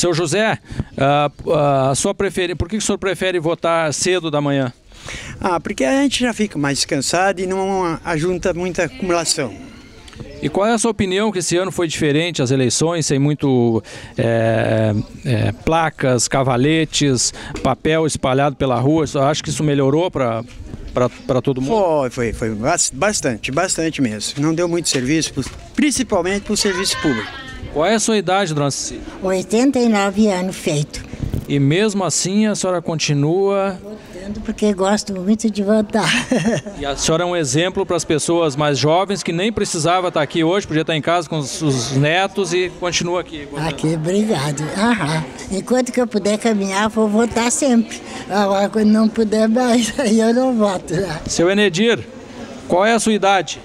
Seu José, a, a sua preferência, por que o senhor prefere votar cedo da manhã? Ah, porque a gente já fica mais descansado e não ajunta muita acumulação. E qual é a sua opinião que esse ano foi diferente, as eleições, sem muito é, é, placas, cavaletes, papel espalhado pela rua? Acho que isso melhorou para para todo mundo? Foi, foi, foi bastante, bastante mesmo. Não deu muito serviço, principalmente para o serviço público. Qual é a sua idade, dona Cecília? 89 anos feito. E mesmo assim a senhora continua. Votando porque gosto muito de votar. E a senhora é um exemplo para as pessoas mais jovens que nem precisava estar aqui hoje, podia estar em casa com os, os netos e continua aqui. Votando. Aqui, obrigado. Aham. Enquanto que eu puder caminhar, vou votar sempre. Agora, quando não puder mais, aí eu não voto. Né? Seu Enedir, qual é a sua idade?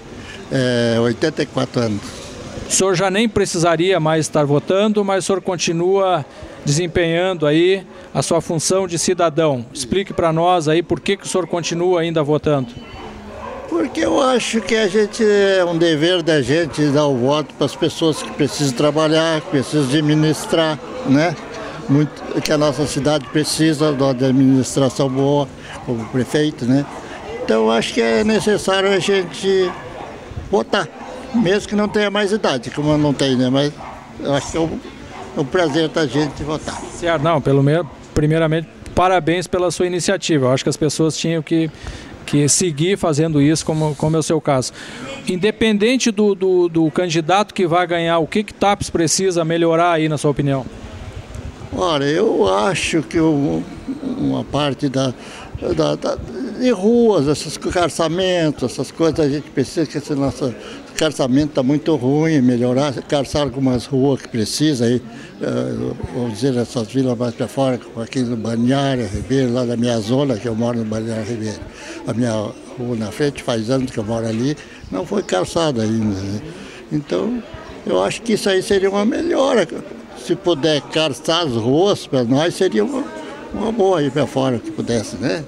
É, 84 anos. O senhor já nem precisaria mais estar votando, mas o senhor continua desempenhando aí a sua função de cidadão. Explique para nós aí por que, que o senhor continua ainda votando. Porque eu acho que a gente é um dever da gente dar o voto para as pessoas que precisam trabalhar, que precisam administrar, né? Muito, que a nossa cidade precisa de administração boa, como prefeito, né? Então acho que é necessário a gente votar mesmo que não tenha mais idade, como eu não tenho, né? Mas eu acho que é um, é um prazer da gente votar. Certo, não, pelo menos, primeiramente, parabéns pela sua iniciativa. Eu acho que as pessoas tinham que, que seguir fazendo isso, como, como é o seu caso. Independente do, do, do candidato que vai ganhar, o que, que TAPS precisa melhorar aí, na sua opinião? Olha, eu acho que uma parte da, da, da, ruas, esses carçamentos, essas coisas, a gente precisa que esse nosso carçamento está muito ruim, melhorar, carçar algumas ruas que precisa aí, uh, vamos dizer, essas vilas mais para fora, como aqui no Balneário Ribeiro, lá da minha zona, que eu moro no Balneário Ribeiro. A minha rua na frente, faz anos que eu moro ali, não foi calçada ainda. Né? Então, eu acho que isso aí seria uma melhora. Se puder calçar as ruas para nós, seria uma, uma boa aí para fora que pudesse, né?